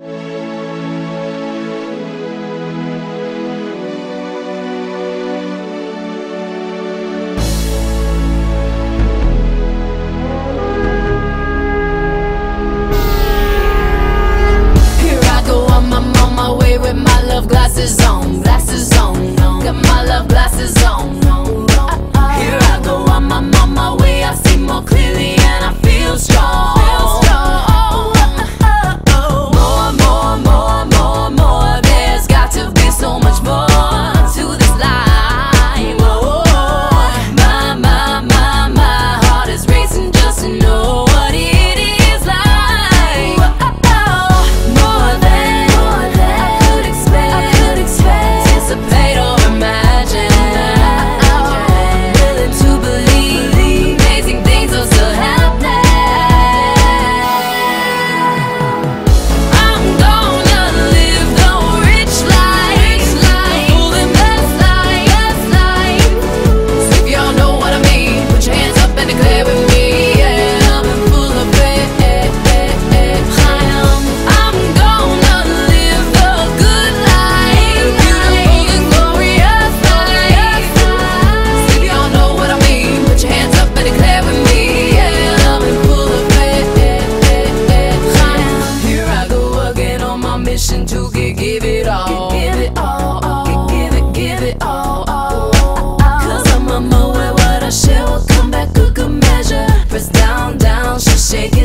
glasses on, my way with my love glasses know. shake